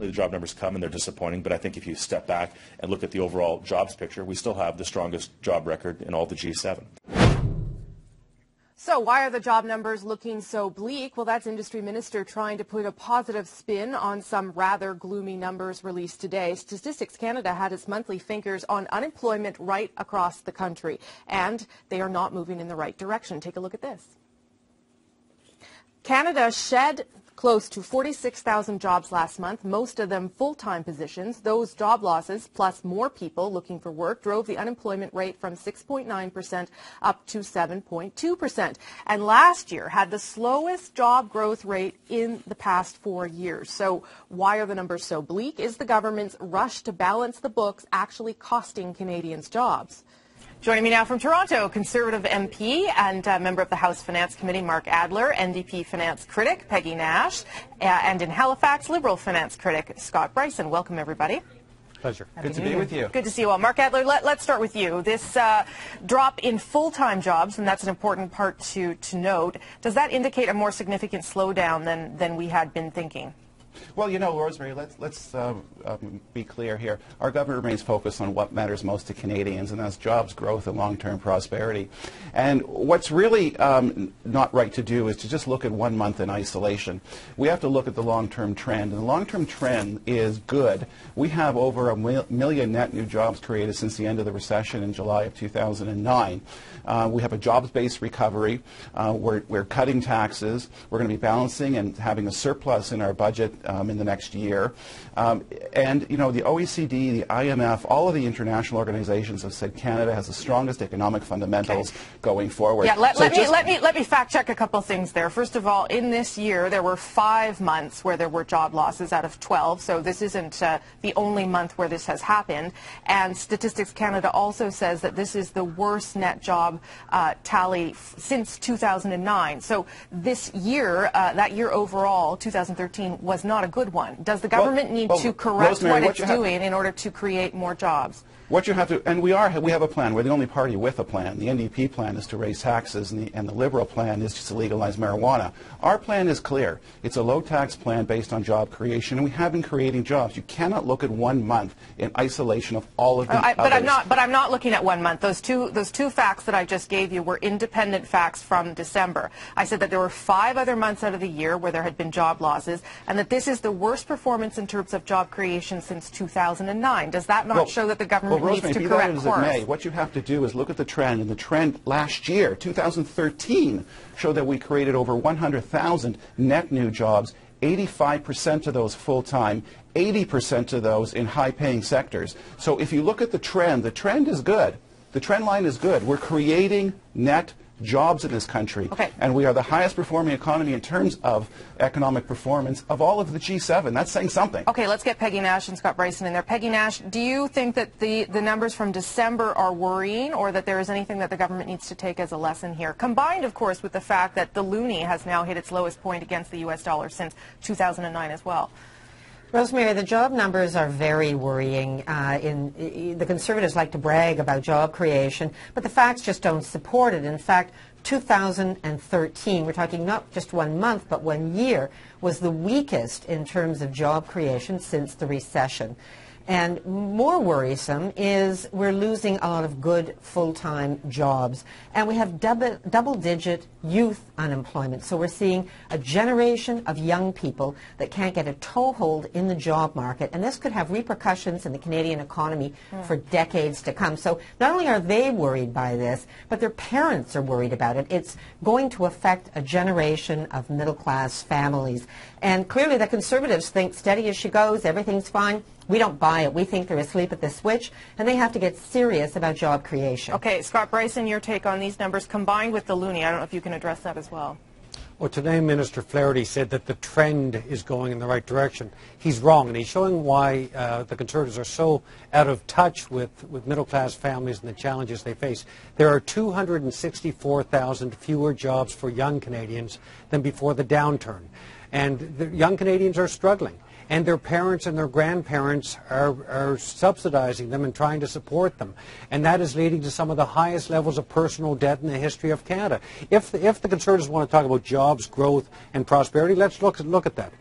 The job numbers come and they're disappointing, but I think if you step back and look at the overall jobs picture, we still have the strongest job record in all the G7. So why are the job numbers looking so bleak? Well, that's Industry Minister trying to put a positive spin on some rather gloomy numbers released today. Statistics Canada had its monthly fingers on unemployment right across the country, and they are not moving in the right direction. Take a look at this. Canada shed close to 46,000 jobs last month, most of them full-time positions. Those job losses, plus more people looking for work, drove the unemployment rate from 6.9% up to 7.2%. And last year had the slowest job growth rate in the past four years. So why are the numbers so bleak? Is the government's rush to balance the books actually costing Canadians jobs? Joining me now from Toronto, Conservative MP and uh, member of the House Finance Committee, Mark Adler, NDP finance critic, Peggy Nash, uh, and in Halifax, Liberal finance critic, Scott Brison. Welcome, everybody. Pleasure. Happy Good to be with you. Good to see you all. Mark Adler, let, us start with you. This uh, drop in full-time jobs, and that's an important part to, to note, does that indicate a more significant slowdown than, than we had been thinking? Well, you know, Rosemary, let's, let's uh, um, be clear here. Our government remains focused on what matters most to Canadians, and that's jobs, growth, and long-term prosperity. And what's really um, not right to do is to just look at one month in isolation. We have to look at the long-term trend, and the long-term trend is good. We have over a million net new jobs created since the end of the recession in July of 2009. Uh, we have a jobs-based recovery. Uh, we're, we're cutting taxes. We're going to be balancing and having a surplus in our budget um, in the next year. Um, and, you know, the OECD, the IMF, all of the international organizations have said Canada has the strongest economic fundamentals okay. going forward. Yeah, let, so let, me, let, me, let me fact check a couple things there. First of all, in this year, there were five months where there were job losses out of 12, so this isn't uh, the only month where this has happened. And Statistics Canada also says that this is the worst net job uh, tally since 2009. So this year, uh, that year overall, 2013, was not a good one. Does the government well, need well, to correct Rosemary, what it's what doing in order to create more jobs? What you have to, and we are, we have a plan. We're the only party with a plan. The NDP plan is to raise taxes, and the, and the Liberal plan is to legalize marijuana. Our plan is clear. It's a low-tax plan based on job creation, and we have been creating jobs. You cannot look at one month in isolation of all of the uh, I, But I'm not. But I'm not looking at one month. Those two, those two facts that I just gave you were independent facts from December. I said that there were five other months out of the year where there had been job losses, and that this is the worst performance in terms of job creation since 2009. Does that not well, show that the government well, Rosemary, to correct as. It may, what you have to do is look at the trend, and the trend last year, 2013, showed that we created over 100,000 net new jobs, 85% of those full-time, 80% of those in high-paying sectors. So if you look at the trend, the trend is good. The trend line is good. We're creating net jobs in this country. Okay. And we are the highest performing economy in terms of economic performance of all of the G7. That's saying something. Okay, let's get Peggy Nash and Scott Brison in there. Peggy Nash, do you think that the, the numbers from December are worrying or that there is anything that the government needs to take as a lesson here? Combined, of course, with the fact that the loonie has now hit its lowest point against the U.S. dollar since 2009 as well. Rosemary, the job numbers are very worrying. Uh, in, in, the Conservatives like to brag about job creation, but the facts just don't support it. In fact, 2013, we're talking not just one month, but one year, was the weakest in terms of job creation since the recession. And more worrisome is we're losing a lot of good full-time jobs. And we have double, double-digit youth unemployment. So we're seeing a generation of young people that can't get a toehold in the job market. And this could have repercussions in the Canadian economy mm. for decades to come. So not only are they worried by this, but their parents are worried about it. It's going to affect a generation of middle-class families. And clearly the Conservatives think steady as she goes, everything's fine. We don't buy it. We think they're asleep at the switch, and they have to get serious about job creation. Okay, Scott Brison, your take on these numbers combined with the loonie. I don't know if you can address that as well. Well, today Minister Flaherty said that the trend is going in the right direction. He's wrong, and he's showing why uh, the Conservatives are so out of touch with, with middle-class families and the challenges they face. There are 264,000 fewer jobs for young Canadians than before the downturn, and the young Canadians are struggling and their parents and their grandparents are, are subsidizing them and trying to support them. And that is leading to some of the highest levels of personal debt in the history of Canada. If the, if the Conservatives want to talk about jobs, growth, and prosperity, let's look, look at that.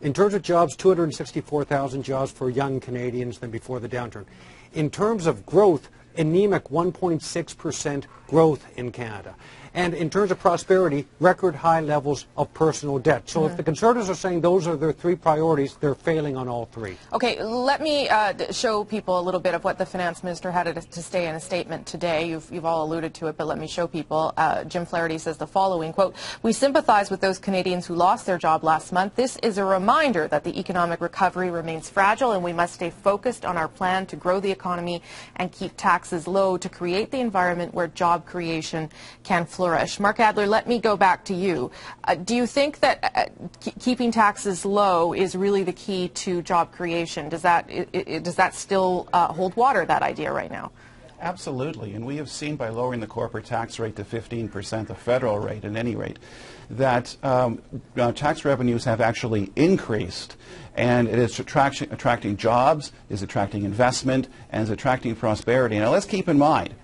In terms of jobs, 264,000 jobs for young Canadians than before the downturn. In terms of growth, anemic 1.6% growth in Canada. And in terms of prosperity, record high levels of personal debt. So if the Conservatives are saying those are their three priorities, they're failing on all three. Okay, let me uh, show people a little bit of what the finance minister had to, to say in a statement today. You've, you've all alluded to it, but let me show people. Uh, Jim Flaherty says the following, quote, We sympathize with those Canadians who lost their job last month. This is a reminder that the economic recovery remains fragile and we must stay focused on our plan to grow the economy and keep taxes low to create the environment where job creation can flourish. Mark Adler, let me go back to you. Uh, do you think that uh, keeping taxes low is really the key to job creation? Does that, i i does that still uh, hold water, that idea right now? Absolutely, and we have seen by lowering the corporate tax rate to 15%, the federal rate at any rate, that um, uh, tax revenues have actually increased, and it is attraction, attracting jobs, is attracting investment, and is attracting prosperity. Now let's keep in mind,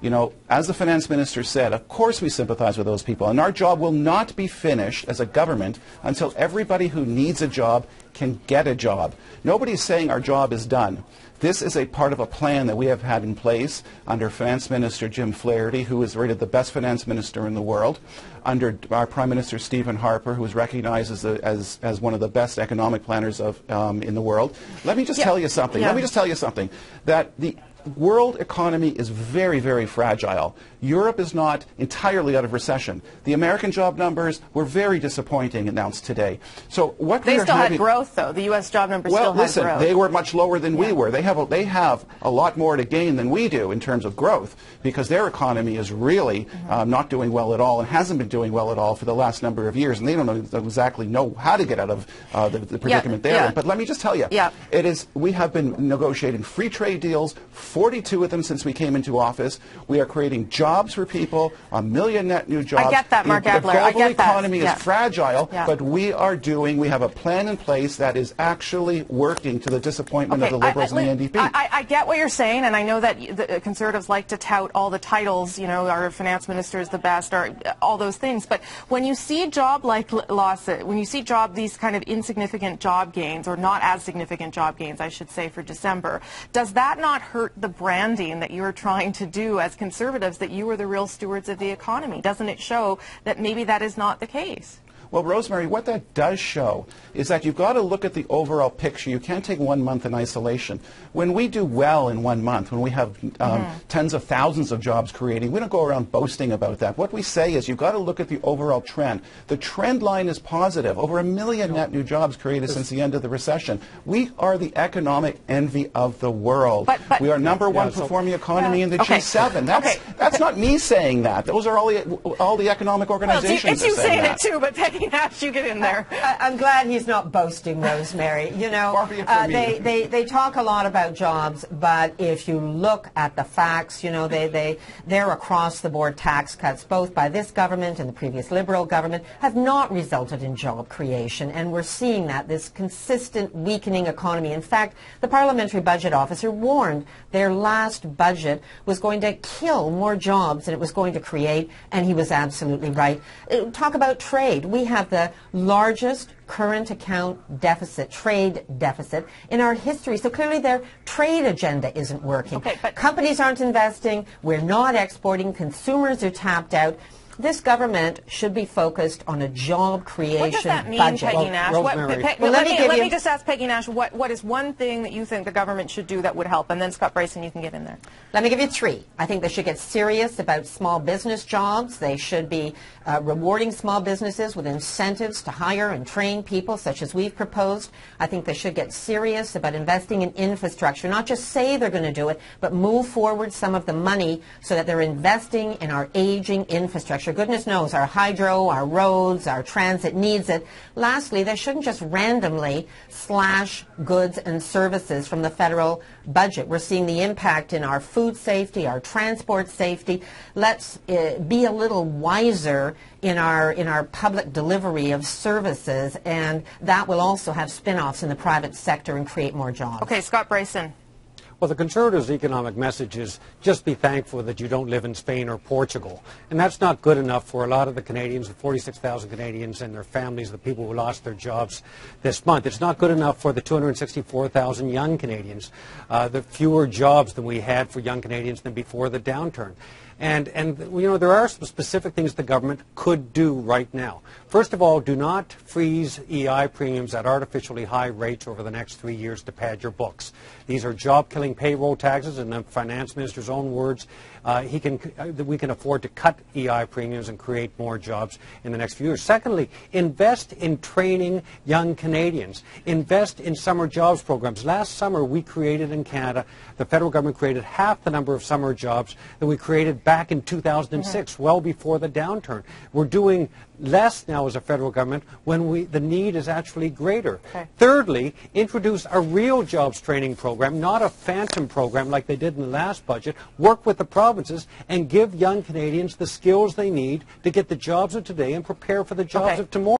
you know, as the finance minister said, of course we sympathize with those people, and our job will not be finished as a government until everybody who needs a job can get a job. Nobody's saying our job is done. This is a part of a plan that we have had in place under Finance Minister Jim Flaherty, who is rated the best finance minister in the world, under our Prime Minister Stephen Harper, who is recognized as, the, as, as one of the best economic planners of, um, in the world. Let me just Yeah. tell you something. Yeah. Let me just tell you something. That the world economy is very, very fragile. Europe is not entirely out of recession. The American job numbers were very disappointing announced today. So what They still having, had growth, though. The U.S. job numbers well, still had listen, growth. they were much lower than we were. They have a, they have a lot more to gain than we do in terms of growth because their economy is really Mm-hmm. um, not doing well at all and hasn't been doing well at all for the last number of years. And they don't know, exactly know how to get out of uh, the, the predicament they're yeah. in. But let me just tell you, Yeah. it is. We have been negotiating free trade deals, 42 of them since we came into office. We are creating jobs for people, a million net new jobs. I get that, Mark the, Adler. The I global get that. economy Yeah. is fragile, Yeah. but we are doing. We have a plan in place that is actually working to the disappointment of the Liberals I, I, and the NDP. I, I- get what you're saying, and I know that the uh, Conservatives like to tout all the titles, you know, our finance minister is the best, or uh, all those things. But when you see job like l- loss, uh, when you see job these kind of insignificant job gains, or not as significant job gains, I should say, for December, does that not hurt the branding that you're trying to do as Conservatives that you are the real stewards of the economy? Doesn't it show that maybe that is not the case? Well, Rosemary, what that does show is that you've got to look at the overall picture. You can't take one month in isolation. When we do well in one month, when we have um, tens of thousands of jobs creating, we don't go around boasting about that. What we say is you've got to look at the overall trend. The trend line is positive. Over a million net new jobs created since the end of the recession. We are the economic envy of the world. But- but- we are number one Yeah, so- performing economy in the Okay. G7. That's, Okay. that's not me saying that. Those are all the, all the economic Well, organizations it's you that say saying that. it too, but Peggy Nash, you get in there. I- I'm glad he's not boasting, Rosemary. You know, Far be it uh, they, they, they talk a lot about jobs, but if you look at the facts, you know, they, they, their across-the-board tax cuts, both by this government and the previous Liberal government, have not resulted in job creation. And we're seeing that, this consistent weakening economy. In fact, the Parliamentary Budget Officer warned their last budget was going to kill more jobs than it was going to create, and he was absolutely right. Uh, Talk about trade. We have the largest current account deficit, trade deficit, in our history. So clearly their trade agenda isn't working. Okay, but- Companies aren't investing. We're not exporting. Consumers are tapped out. This government should be focused on a job creation What does that mean, budget. Peggy Well, Nash? What, Rosemary. Pe- Well, let, let me let me just ask Peggy Nash, what, what is one thing that you think the government should do that would help? And then Scott Brison, you can get in there. Let me give you three. I think they should get serious about small business jobs. They should be uh, rewarding small businesses with incentives to hire and train people, such as we've proposed. I think they should get serious about investing in infrastructure, not just say they're going to do it, but move forward some of the money so that they're investing in our aging infrastructure. Goodness knows our hydro, our roads, our transit needs it. Lastly, they shouldn't just randomly slash goods and services from the federal budget. We're seeing the impact in our food safety, our transport safety. Let's uh, be a little wiser in our in our public delivery of services, and that will also have spin-offs in the private sector and create more jobs. Okay, Scott Brison. Well, the Conservatives' economic message is just be thankful that you don't live in Spain or Portugal. And that's not good enough for a lot of the Canadians, the 46,000 Canadians and their families, the people who lost their jobs this month. It's not good enough for the 264,000 young Canadians, uh, the fewer jobs than we had for young Canadians than before the downturn. And, and you know, there are some specific things the government could do right now. First of all, do not freeze EI premiums at artificially high rates over the next three years to pad your books. These are job-killing payroll taxes, in the finance minister's own words. Uh, he can, uh, we can afford to cut EI premiums and create more jobs in the next few years. Secondly, invest in training young Canadians. Invest in summer jobs programs. Last summer, we created in Canada, the federal government created half the number of summer jobs that we created back in 2006, mm-hmm. well before the downturn. We're doing less now as a federal government when we, the need is actually greater. Okay. Thirdly, introduce a real jobs training program, not a phantom program like they did in the last budget. Work with the provinces and give young Canadians the skills they need to get the jobs of today and prepare for the jobs Okay. of tomorrow.